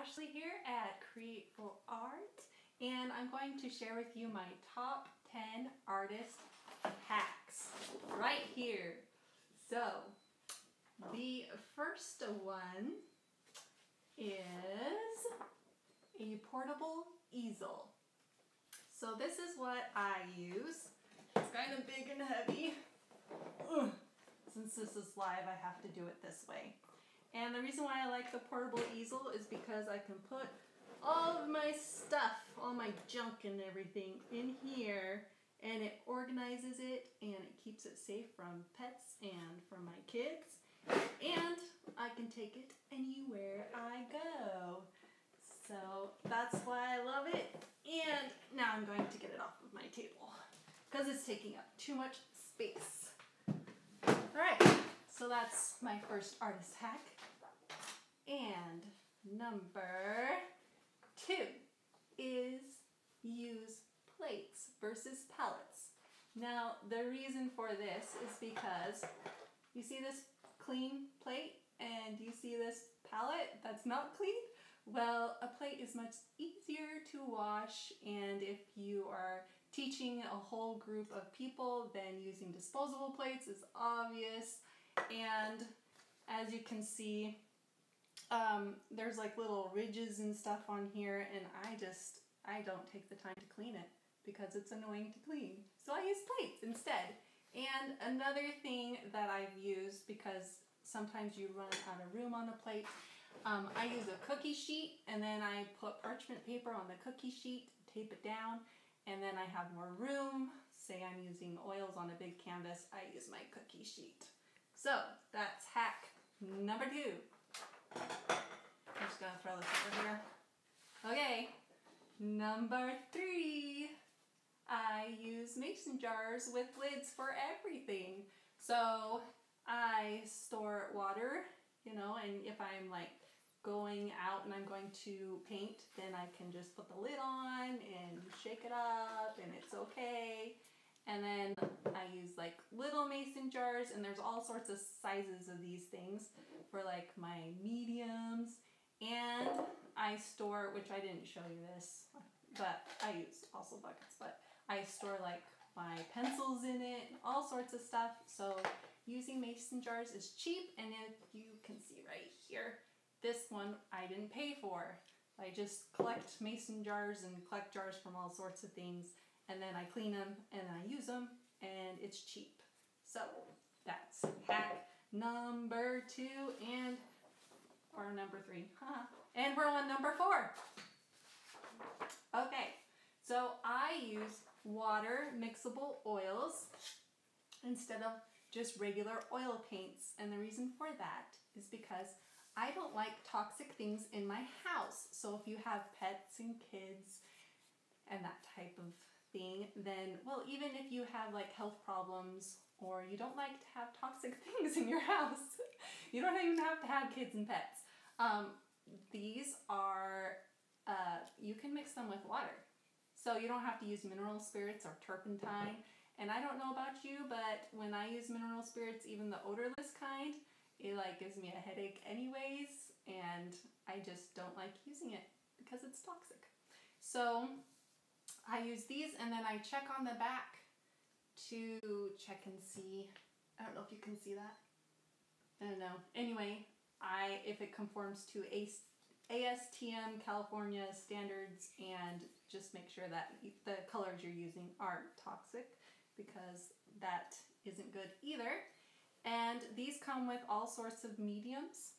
Ashley here at Createful Art and I'm going to share with you my top 10 artist hacks right here. So the first one is a portable easel. So this is what I use. It's kind of big and heavy. Ugh. Since this is live, I have to do it this way. And the reason why I like the portable easel is because I can put all of my stuff, all my junk and everything in here and it organizes it and it keeps it safe from pets and from my kids. And I can take it anywhere I go. So that's why I love it. And now I'm going to get it off of my table because it's taking up too much space. So that's my first artist hack. And number two is use plates versus palettes. Now, the reason for this is because you see this clean plate and you see this palette that's not clean? Well, a plate is much easier to wash and if you are teaching a whole group of people, then using disposable plates is obvious. And as you can see, um, there's like little ridges and stuff on here and I just, I don't take the time to clean it because it's annoying to clean. So I use plates instead. And another thing that I've used because sometimes you run out of room on the plate, um, I use a cookie sheet and then I put parchment paper on the cookie sheet, tape it down, and then I have more room. Say I'm using oils on a big canvas, I use my cookie sheet. So that's hack number two. I'm just gonna throw this over here. Okay, number three. I use mason jars with lids for everything. So I store water, you know, and if I'm like going out and I'm going to paint, then I can just put the lid on and shake it up and it's okay. And then I jars and there's all sorts of sizes of these things for like my mediums. And I store, which I didn't show you this, but I used also buckets, but I store like my pencils in it, all sorts of stuff. So using mason jars is cheap and if you can see right here, this one I didn't pay for. I just collect mason jars and collect jars from all sorts of things and then I clean them and I use them and it's cheap. So that's hack number two and or number three. Huh. And we're on number four. Okay, so I use water mixable oils instead of just regular oil paints. And the reason for that is because I don't like toxic things in my house. So if you have pets and kids and that type of thing, then, well, even if you have like health problems or you don't like to have toxic things in your house, you don't even have to have kids and pets. Um, these are, uh, you can mix them with water. So you don't have to use mineral spirits or turpentine. And I don't know about you, but when I use mineral spirits, even the odorless kind, it like gives me a headache anyways, and I just don't like using it because it's toxic. So I use these and then I check on the back to check and see. I don't know if you can see that. I don't know. Anyway, I if it conforms to ASTM California standards and just make sure that the colors you're using aren't toxic because that isn't good either. And these come with all sorts of mediums.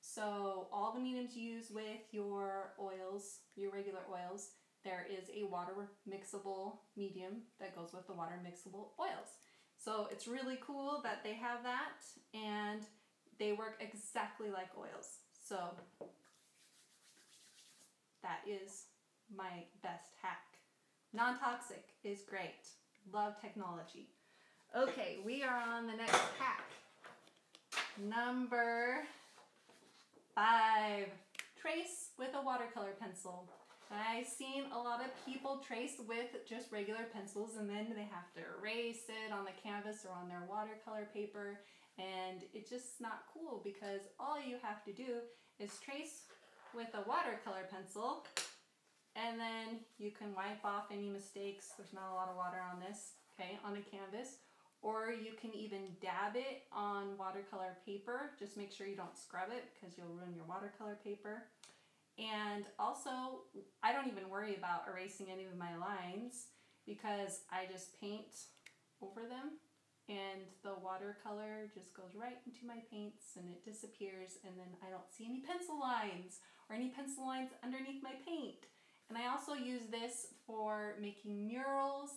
So all the mediums you use with your oils, your regular oils, there is a water mixable medium that goes with the water mixable oils. So it's really cool that they have that and they work exactly like oils. So that is my best hack. Non-toxic is great. Love technology. Okay, we are on the next hack. Number five, trace with a watercolor pencil. I've seen a lot of people trace with just regular pencils and then they have to erase it on the canvas or on their watercolor paper and it's just not cool because all you have to do is trace with a watercolor pencil and then you can wipe off any mistakes. There's not a lot of water on this, okay, on a canvas. Or you can even dab it on watercolor paper. Just make sure you don't scrub it because you'll ruin your watercolor paper. And also, I don't even worry about erasing any of my lines because I just paint over them and the watercolor just goes right into my paints and it disappears and then I don't see any pencil lines or any pencil lines underneath my paint. And I also use this for making murals.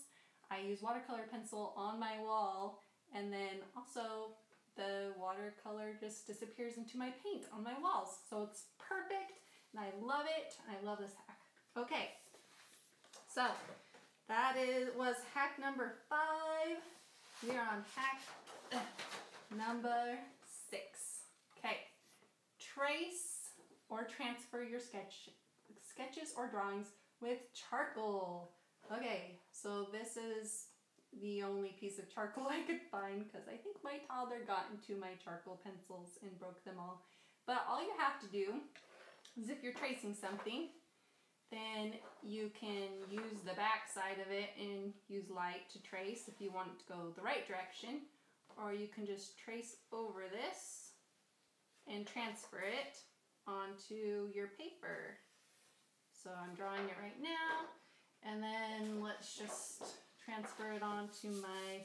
I use watercolor pencil on my wall and then also the watercolor just disappears into my paint on my walls. So it's perfect and I love it. I love this hack. Okay, so that is was hack number five. We are on hack number six. Okay, trace or transfer your sketch sketches or drawings with charcoal. Okay, so this is the only piece of charcoal I could find because I think my toddler got into my charcoal pencils and broke them all. But all you have to do is if you're tracing something, then you can use the back side of it and use light to trace if you want to go the right direction. Or you can just trace over this and transfer it onto your paper. So I'm drawing it right now and then let's just transfer it onto my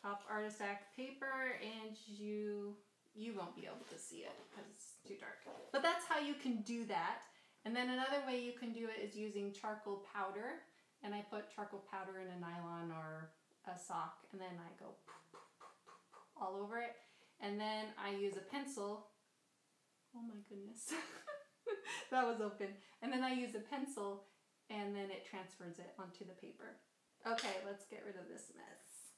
top Artistack paper and you you won't be able to see it because it's too dark. But that's how you can do that. And then another way you can do it is using charcoal powder. And I put charcoal powder in a nylon or a sock and then I go all over it. And then I use a pencil. Oh my goodness. that was open. And then I use a pencil and then it transfers it onto the paper. Okay, let's get rid of this mess.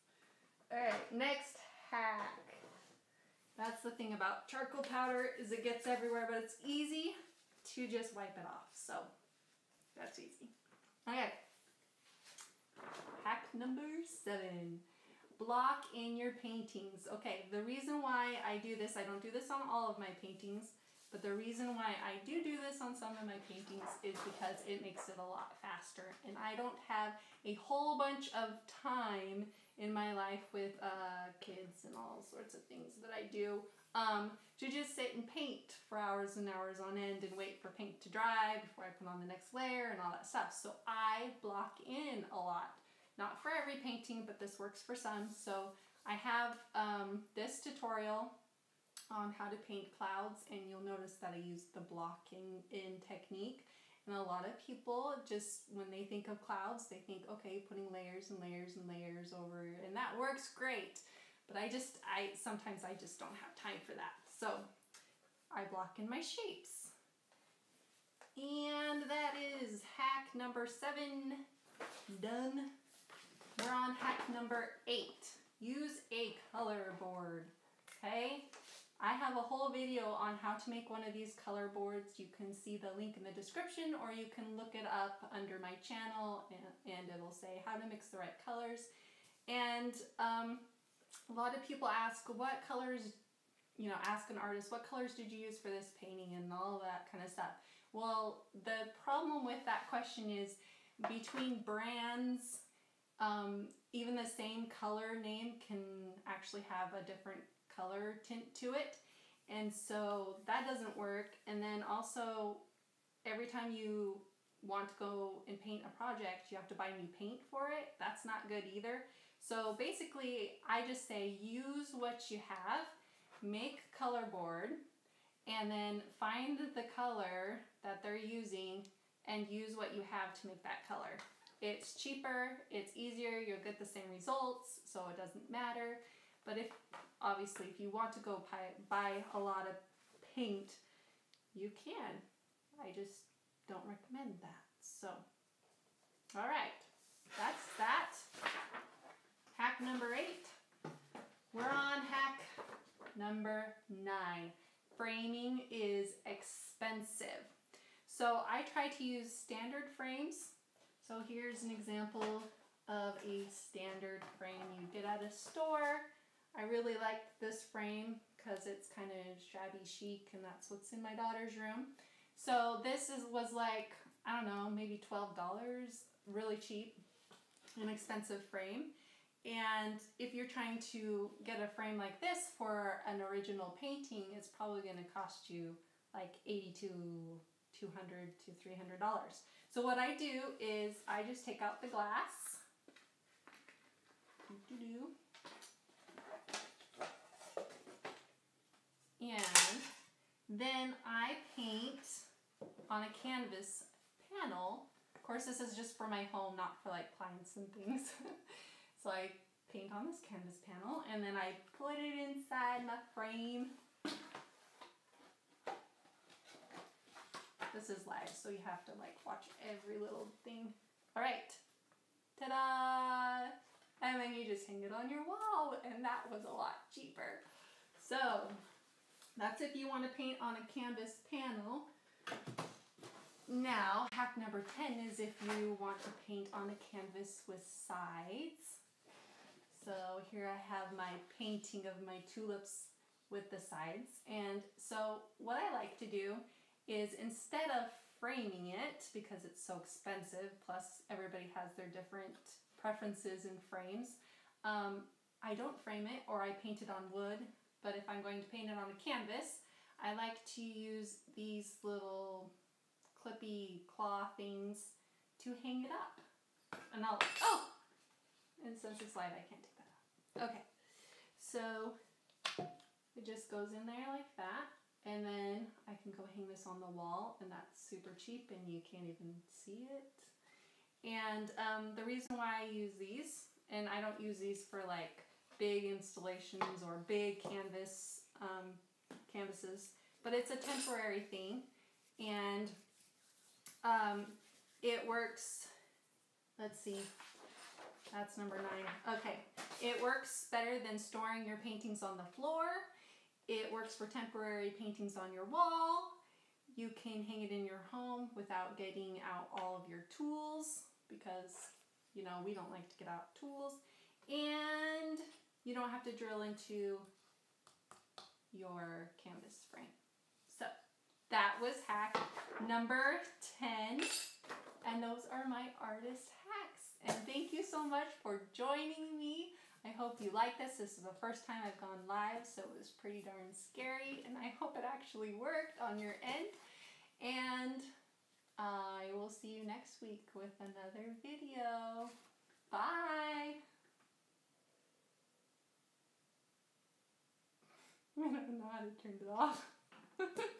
All right, next hack. That's the thing about charcoal powder is it gets everywhere, but it's easy to just wipe it off. So that's easy. Okay. Hack number seven. Block in your paintings. Okay, the reason why I do this, I don't do this on all of my paintings, but the reason why I do do this on some of my paintings is because it makes it a lot faster. And I don't have a whole bunch of time in my life with uh, kids and all sorts of things that I do um, to just sit and paint for hours and hours on end and wait for paint to dry before I put on the next layer and all that stuff. So I block in a lot. Not for every painting, but this works for some. So I have um, this tutorial on how to paint clouds and you'll notice that I use the blocking in technique. And a lot of people just, when they think of clouds, they think, okay, putting layers and layers and layers over, and that works great. But I just, I sometimes I just don't have time for that. So I block in my shapes. And that is hack number seven, done. We're on hack number eight. Use a color board, okay? I have a whole video on how to make one of these color boards. You can see the link in the description or you can look it up under my channel and, it'll say how to mix the right colors. And um, a lot of people ask what colors, you know, ask an artist, what colors did you use for this painting and all that kind of stuff. Well, the problem with that question is between brands, um, even the same color name can actually have a different color tint to it. And so that doesn't work. And then also, every time you want to go and paint a project, you have to buy new paint for it. That's not good either. So basically, I just say use what you have, make color board, and then find the color that they're using and use what you have to make that color. It's cheaper, it's easier, you'll get the same results, so it doesn't matter. But if, obviously, if you want to go buy, buy a lot of paint, you can. I just don't recommend that. So, all right, that's that. Hack number eight. We're on hack number nine. Framing is expensive. So I try to use standard frames. So here's an example of a standard frame you get at a store. I really like this frame because it's kind of shabby chic and that's what's in my daughter's room. So this is was like I don't know, maybe twelve dollars, really cheap, inexpensive frame. And if you're trying to get a frame like this for an original painting, it's probably going to cost you like 80 to 200 to 300 dollars. So what I do is I just take out the glass. And then I paint on a canvas panel. Of course, this is just for my home, not for like clients and things. so I paint on this canvas panel and then I put it inside my frame. This is live, so you have to like watch every little thing. All right, ta-da! And then you just hang it on your wall, and that was a lot cheaper. So that's if you want to paint on a canvas panel. Now, hack number 10 is if you want to paint on a canvas with sides. So here I have my painting of my tulips with the sides. And so what I like to do is instead of framing it, because it's so expensive, plus everybody has their different preferences in frames, um, I don't frame it or I paint it on wood but if I'm going to paint it on a canvas, I like to use these little clippy claw things to hang it up. And I'll, oh! And since it's live, I can't take that out. Okay, so it just goes in there like that. And then I can go hang this on the wall and that's super cheap and you can't even see it. And um, the reason why I use these, and I don't use these for like big installations or big canvas um, canvases, but it's a temporary thing, and um, it works. Let's see, that's number nine. Okay, it works better than storing your paintings on the floor. It works for temporary paintings on your wall. You can hang it in your home without getting out all of your tools because, you know, we don't like to get out tools. And you don't have to drill into your canvas frame. So that was hack number 10. And those are my artist hacks. And thank you so much for joining me. I hope you like this. This is the first time I've gone live, so it was pretty darn scary. And I hope it actually worked on your end. And I will see you next week with another video. Bye! I don't know how to turn it off.